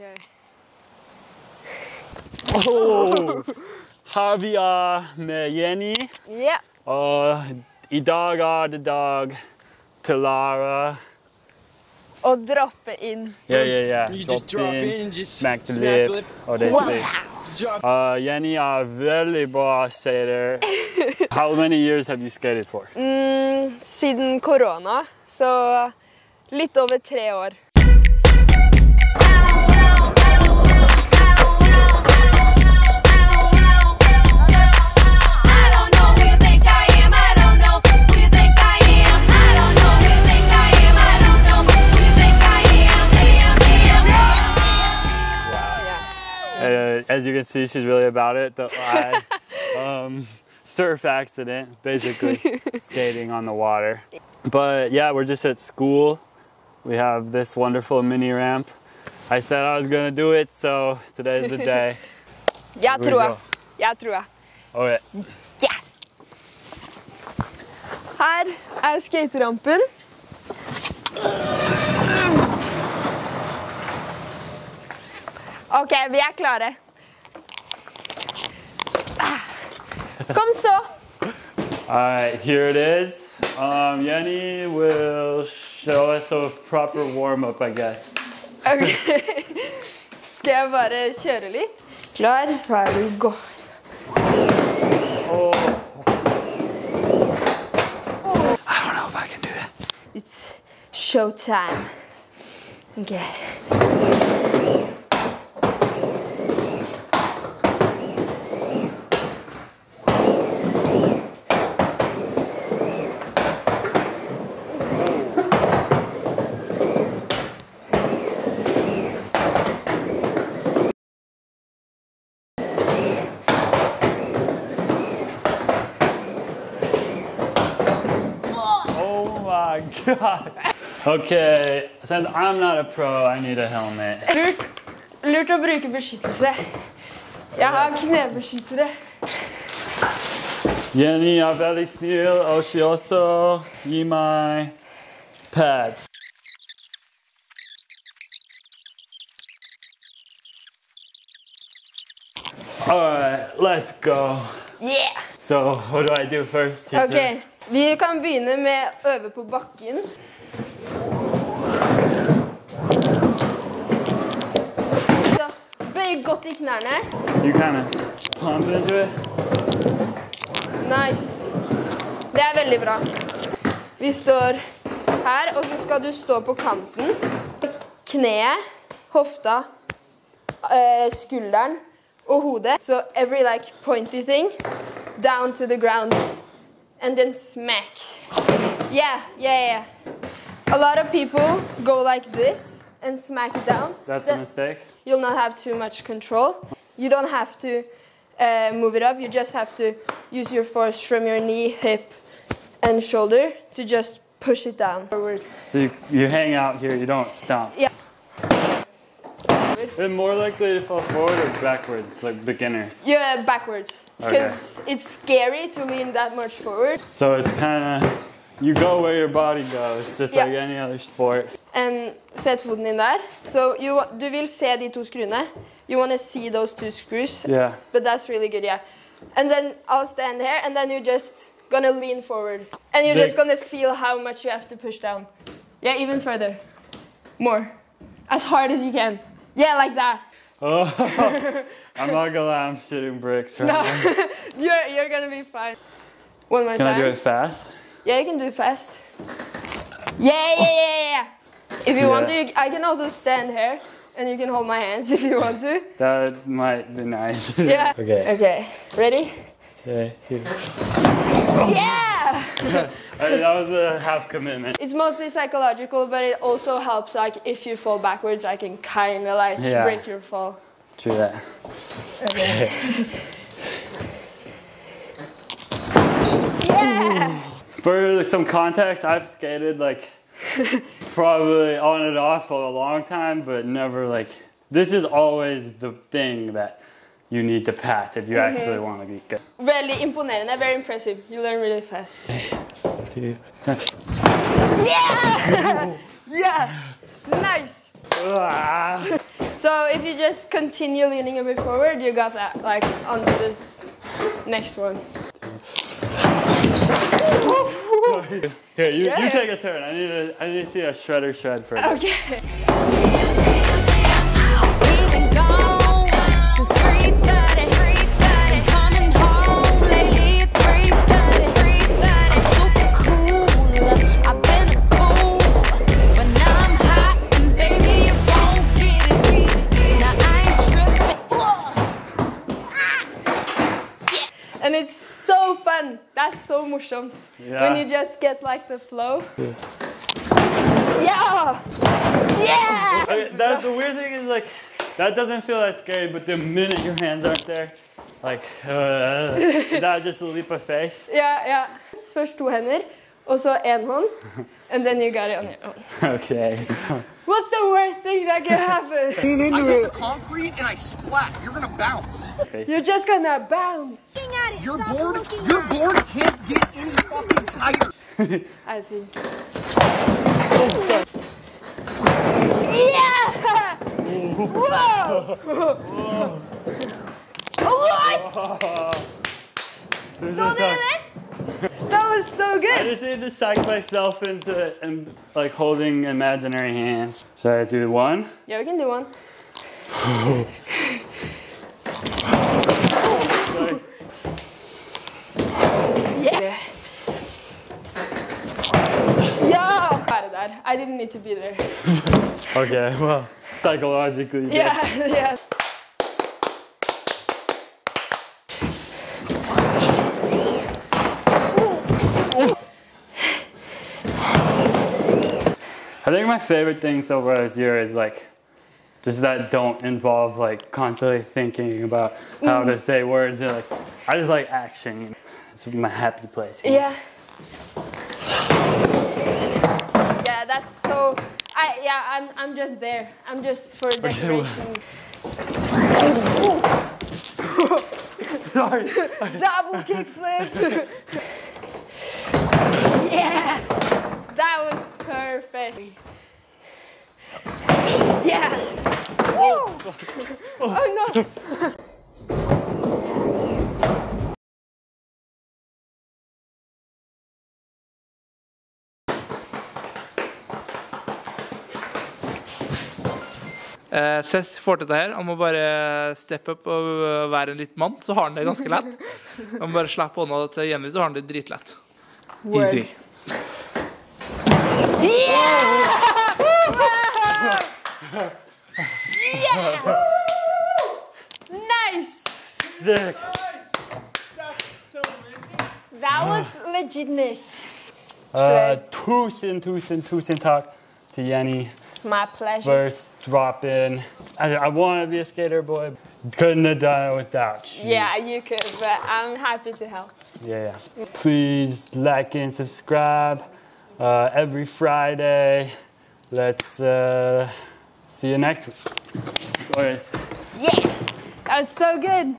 Okay. Oh, her vi er med Jenny, Ja. og i dag er det dag til Lara. Å droppe inn. Ja, ja, ja. Droppe inn, just drop in, in, just smack the lip, og det er slik. Uh, Jenny er veldig bra skater. How many years have you skated for? Mm, siden korona, så litt over tre år. As you can see, she's really about it. The I, um, surf accident, basically skating on the water. But yeah, we're just at school. We have this wonderful mini ramp. I said I was gonna do it, so today's the day. Jeg Here we tror jeg. go. Jeg tror jeg. Okay. Yes! Her er skaterampen. OK, vi er klare. Kom så. All right, here it is. Um, Jenny will show us a proper warm up, I guess. Ok. Skal jeg bare kjøre litt? Klar, her vi går. Oh. I don't know if I can do that. It's showtime. Okay. Oh my god. Okay, since I'm not a pro, I need a helmet. Lurt, lurt å bruke beskyttelse. Jeg har knebeskyttere. Jenny er veldig snill, og she also gir meg pads. Alright, let's go. Yeah! So, what do I do first, teacher? Ok, Vi kan begynne med å øve på bakken. Så, Bøy godt i knærne. You kind of pump into it. Nice. Det er veldig bra. Vi står her, og så skal du stå på kanten. Kneet, hofta, eh, skulderen og hodet. Så every like pointy thing down to the ground. And then smack. Yeah, yeah, yeah. A lot of people go like this and smack it down. That's a mistake. you'll not have too much control. You don't have to uh, move it up. You just have to use your force from your knee, hip, and shoulder to just push it down forward. So you, you hang out here, you don't stomp. Yeah. They're more likely to fall forward or backwards, like beginners. Yeah, backwards. Okay. Because it's scary to lean that much forward. So it's kind of, you go where your body goes, just Yeah. like any other sport. And sett foten din der. So you, du vil se de to skruene. You want to see those two screws. Yeah. But that's really good, yeah. And then I'll stand here, and then you're just gonna lean forward. And you're Big. just gonna feel how much you have to push down. Yeah, even further. More. As hard as you can. Yeah, like that. Oh, I'm not gonna lie, I'm shooting bricks right No, now. you're, you're gonna be fine. One more Can I time. do it fast? Yeah, you can do it fast. Yeah, yeah, yeah, yeah. If you want to, you, I can also stand here, and you can hold my hands if you want to. That might be nice. Yeah. Okay. Okay. Ready? Okay. here. Yeah. That was a half commitment. It's mostly psychological, but it also helps. Like if you fall backwards, I can kind of like Yeah. break your fall. True that. Okay. Yeah. For some context, I've skated like probably on and off for a long time, but never like. This is always the thing that you need to pass if you mm-hmm. actually want to be good. Veldig imponerende. Very impressive. You learn really fast. Two. Yeah. yeah. Nice. So if you just continue leaning a bit forward, you got that like onto this next one. Here, you, Yeah. you take a turn. I need to I need to see a shredder shred first. Okay. And it's so fun. That's so morsomt. Yeah. When you just get like the flow. Yeah! Yeah! Okay, that, the weird thing is like that doesn't feel that scary, but the minute your hands aren't there, like uh, that just a leap of faith. Yeah, ja. Først to hender, så én hånd. And then you got it on your own. Okay. What's the worst thing that can happen? I hit the concrete and I splat. You're gonna bounce. You're just gonna bounce. Your board, your board can't get any fucking tighter. I think. Yeah! Whoa! what? This is Så tough. dere det? That was so I good. just need to psych myself into and like holding imaginary hands. Should I do one? Yeah, we can do one. Yeah. Yeah! I didn't need to be there. Okay, well, psychologically. you Yeah, yeah. I think my favorite thing so far this year is like just that don't involve like constantly thinking about how to mm. say words. And, like I just like action. It's my happy place. you know? Yeah. Yeah, that's so. I yeah, I'm I'm just there. I'm just for decoration. Sorry. Double kickflip. yeah, that was perfect. Yeah. Woo! Oh no. Uh, Seth får til dette her. Han må bare steppe opp og være en liten mann, så har han det ganske lett. Han må bare slippe hånda til Jenny, så har han det dritlett. Easy. Nice. Sick. That was legitness. Uh, tusen, tusen, tusen takk til Jenny. It's my pleasure. First drop in. I, I want to be a skater boy. Couldn't have done it without you. Yeah, you could, but I'm happy to help. Yeah yeah. Please like and subscribe uh, every Friday. Let's uh, see you next week. Boys. Yeah, that was so good.